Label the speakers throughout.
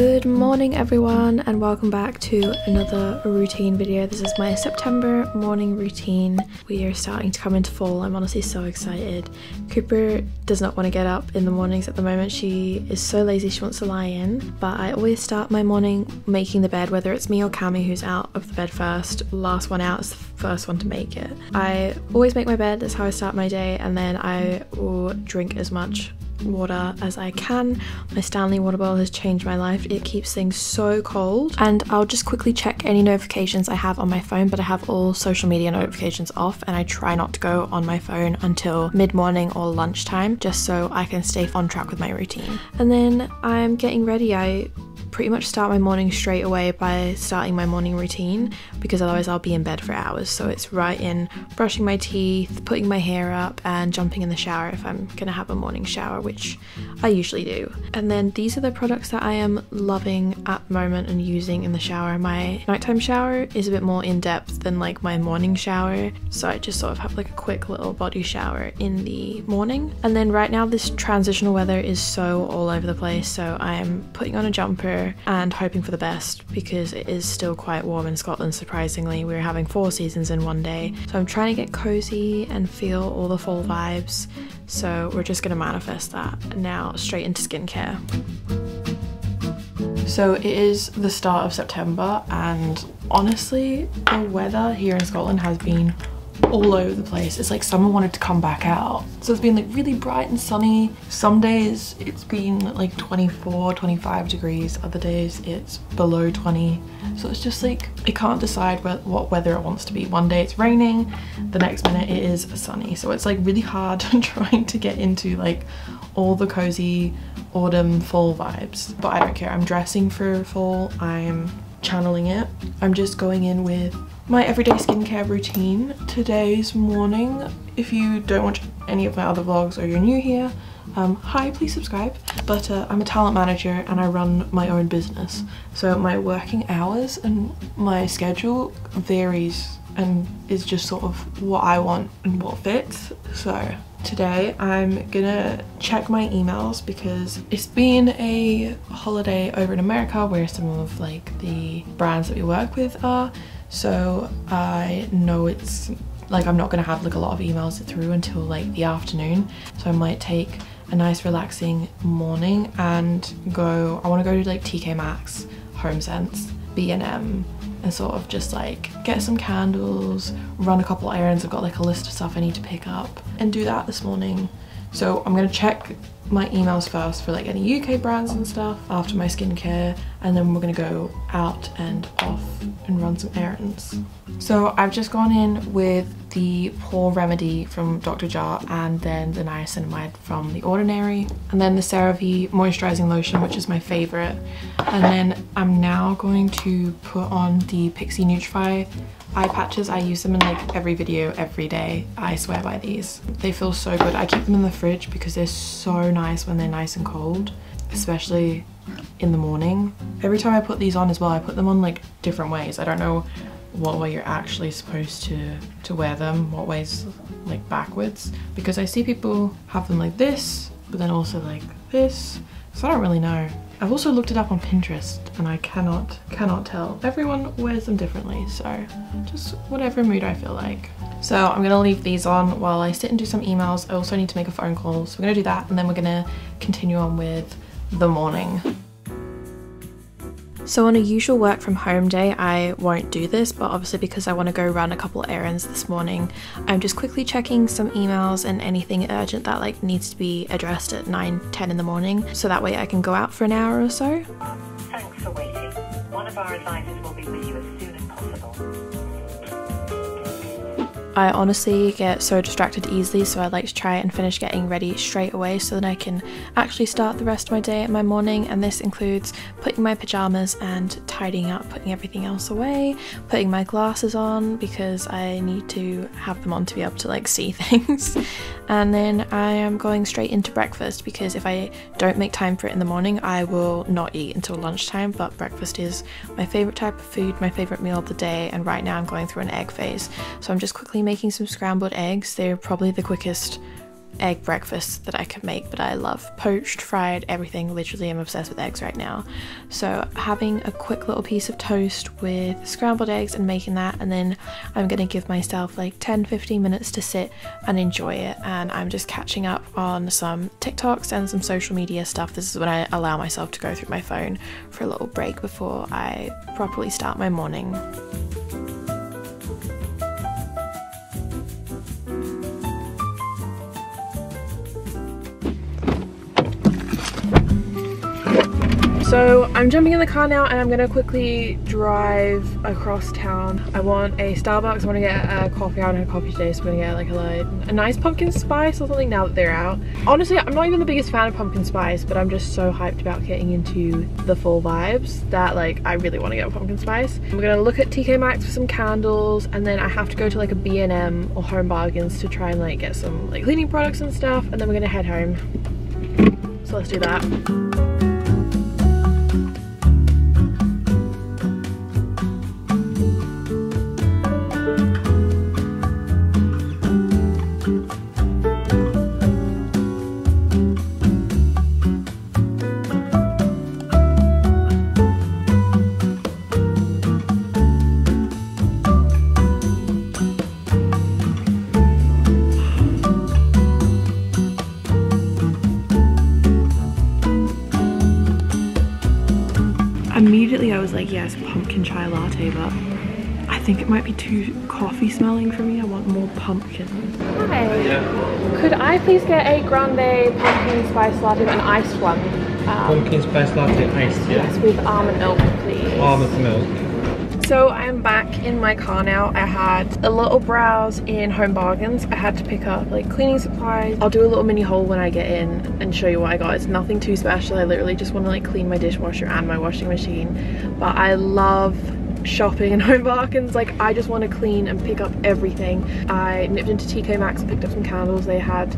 Speaker 1: Good morning everyone and welcome back to another routine video. This is my September morning routine. We are starting to come into fall. I'm honestly so excited. Cooper does not want to get up in the mornings at the moment. She is so lazy she wants to lie in. But I always start my morning making the bed whether it's me or Cami who's out of the bed first. Last one out is the first one to make it. I always make my bed. That's how I start my day and then I will drink as much water as I can. My Stanley water bottle has changed my life. It keeps things so cold. And I'll just quickly check any notifications I have on my phone, but I have all social media notifications off and I try not to go on my phone until mid-morning or lunchtime just so I can stay on track with my routine. And then I'm getting ready. I pretty much start my morning straight away by starting my morning routine because otherwise I'll be in bed for hours. So it's right in brushing my teeth, putting my hair up, and jumping in the shower if I'm gonna have a morning shower, which I usually do. And then these are the products that I am loving at the moment and using in the shower. My nighttime shower is a bit more in depth than like my morning shower, so I just sort of have like a quick little body shower in the morning. And then right now, this transitional weather is so all over the place, so I am putting on a jumper and hoping for the best because it is still quite warm in Scotland surprisingly. We're having four seasons in one day. So I'm trying to get cozy and feel all the fall vibes. So we're just going to manifest that now straight into skincare. So it is the start of September and honestly the weather here in Scotland has been all over the place. It's like summer wanted to come back out. So it's been like really bright and sunny. Some days it's been like 24, 25 degrees. Other days it's below 20. So it's just like, it can't decide what weather it wants to be. One day it's raining, the next minute it is sunny. So it's like really hard trying to get into like all the cozy autumn fall vibes. But I don't care, I'm dressing for fall. I'm channeling it. I'm just going in with my everyday skincare routine. Today's morning, if you don't watch any of my other vlogs or you're new here, um, hi, please subscribe. But uh, I'm a talent manager and I run my own business. So my working hours and my schedule varies and is just sort of what I want and what fits. So today I'm gonna check my emails because it's been a holiday over in America where some of like the brands that we work with are so I know it's like I'm not gonna have like a lot of emails through until like the afternoon so I might take a nice relaxing morning and go I want to go to like TK Maxx, Home Sense, B&M and sort of just like get some candles, run a couple errands. I've got like a list of stuff I need to pick up and do that this morning. So I'm gonna check my emails first for like any UK brands and stuff after my skincare and then we're gonna go out and off and run some errands. So I've just gone in with the Pore Remedy from Dr. Jart and then the niacinamide from The Ordinary and then the CeraVe moisturizing lotion which is my favorite and then I'm now going to put on the Pixi Nutrify eye patches i use them in like every video every day. I swear by these. They feel so good. I keep them in the fridge because they're so nice when they're nice and cold especially in the morning. Every time i put these on as well i put them on like different ways. I don't know what way you're actually supposed to to wear them what ways like backwards. Because i see people have them like this but then also like this so i don't really know I've also looked it up on Pinterest and I cannot, cannot tell. Everyone wears them differently, so just whatever mood I feel like. So I'm gonna leave these on while I sit and do some emails. I also need to make a phone call, so we're gonna do that and then we're gonna continue on with the morning. So on a usual work from home day, I won't do this, but obviously because I want to go run a couple errands this morning, I'm just quickly checking some emails and anything urgent that like needs to be addressed at 9, 10 in the morning, so that way I can go out for an hour or so.
Speaker 2: Thanks for waiting. One of our advisors will be with you
Speaker 1: I honestly get so distracted easily, so I like to try and finish getting ready straight away so that I can actually start the rest of my day my morning. And this includes putting my pajamas and tidying up, putting everything else away, putting my glasses on because I need to have them on to be able to like see things. And then I am going straight into breakfast because if I don't make time for it in the morning, I will not eat until lunchtime. But breakfast is my favorite type of food, my favorite meal of the day, and right now I'm going through an egg phase. So I'm just quickly making some scrambled eggs. They're probably the quickest egg breakfast that I can make, but I love poached, fried, everything. Literally, I'm obsessed with eggs right now. So having a quick little piece of toast with scrambled eggs and making that, and then I'm gonna give myself like 10-15 minutes to sit and enjoy it. And I'm just catching up on some TikToks and some social media stuff. This is when I allow myself to go through my phone for a little break before I properly start my morning. I'm jumping in the car now and I'm gonna quickly drive across town. I want a Starbucks, I wanna get a coffee, I haven't had coffee today, so I'm gonna get like a, a nice pumpkin spice or something now that they're out. Honestly, I'm not even the biggest fan of pumpkin spice, but I'm just so hyped about getting into the full vibes that like I really wanna get a pumpkin spice. We're gonna look at TK Maxx for some candles and then I have to go to like a B&M or Home Bargains to try and like get some like cleaning products and stuff and then we're gonna head home. So let's do that. Like, yes, pumpkin chai latte, but I think it might be too coffee smelling for me. I want more pumpkin. Hi. Yeah. Could I please get a grande pumpkin spice latte, an iced one?
Speaker 3: Um, pumpkin spice latte iced, yeah?
Speaker 1: Yes, with almond milk, please.
Speaker 3: Almond milk.
Speaker 1: So I'm back in my car now. I had a little browse in Home Bargains. I had to pick up like cleaning supplies. I'll do a little mini haul when I get in and show you what I got. It's nothing too special. I literally just want to like clean my dishwasher and my washing machine. But I love shopping in Home Bargains. Like I just want to clean and pick up everything. I nipped into TK Maxx and picked up some candles. They had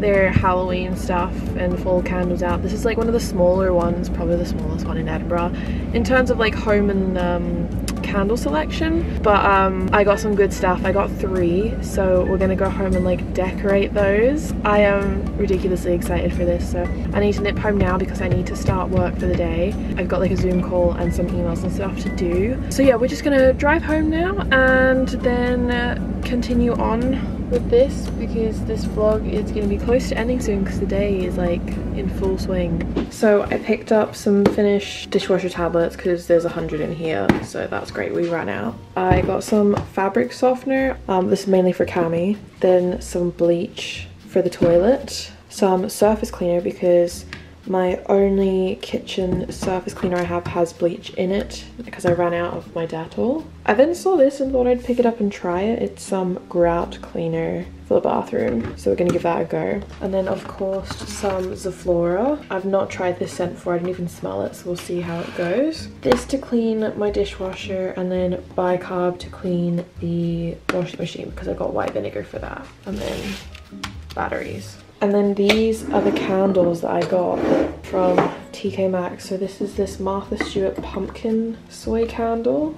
Speaker 1: their Halloween stuff and fall candles out. This is like one of the smaller ones, probably the smallest one in Edinburgh. In terms of like home and um, candle selection but um, I got some good stuff. I got three so we're gonna go home and like decorate those. I am ridiculously excited for this so I need to nip home now because I need to start work for the day. I've got like a zoom call and some emails and stuff to do. So yeah we're just gonna drive home now and then continue on with this because this vlog is going to be close to ending soon because the day is like in full swing. So I picked up some Finish dishwasher tablets because there's a hundred in here so that's great we ran out. I got some fabric softener, um, this is mainly for Cami, then some bleach for the toilet, some surface cleaner because my only kitchen surface cleaner I have has bleach in it because I ran out of my Dettol. I then saw this and thought I'd pick it up and try it. It's some grout cleaner for the bathroom. So we're gonna give that a go. And then of course some Zoflora. I've not tried this scent before, I didn't even smell it, so we'll see how it goes. This to clean my dishwasher and then bicarb to clean the washing machine because I've got white vinegar for that. And then batteries. And then these are the candles that I got from TK Maxx. So this is this Martha Stewart pumpkin soy candle.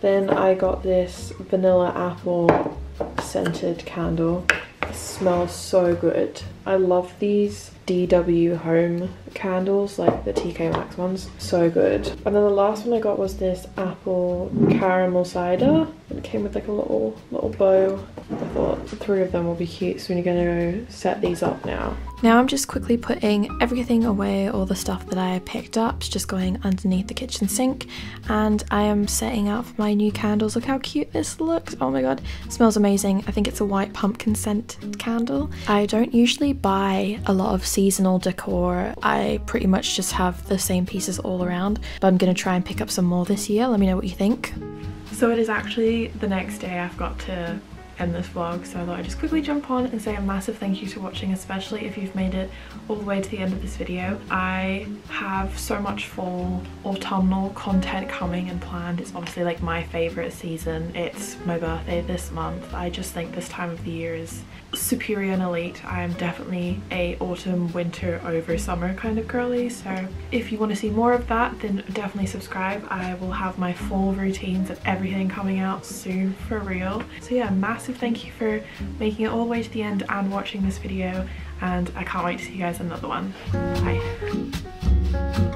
Speaker 1: Then I got this vanilla apple scented candle. Smells so good. I love these DW home candles, like the TK Maxx ones. So good. And then the last one I got was this apple caramel cider. It came with like a little little bow. I thought the three of them will be cute, so we're gonna go set these up now. Now I'm just quickly putting everything away, all the stuff that I picked up, just going underneath the kitchen sink, and I am setting up my new candles. Look how cute this looks. Oh my god, smells amazing. I think it's a white pumpkin scent candle. I don't usually buy a lot of seasonal decor. I pretty much just have the same pieces all around, but I'm gonna try and pick up some more this year. Let me know what you think. So it is actually the next day I've got to end this vlog so I thought I'd just quickly jump on and say a massive thank you to watching especially if you've made it all the way to the end of this video. I have so much fall autumnal content coming and planned. It's honestly like my favourite season. It's my birthday this month. I just think this time of the year is superior and elite. I am definitely a autumn, winter, over summer kind of girly. So if you want to see more of that, then definitely subscribe. I will have my full routines and everything coming out soon for real. So yeah, massive thank you for making it all the way to the end and watching this video and I can't wait to see you guys in another one. Bye.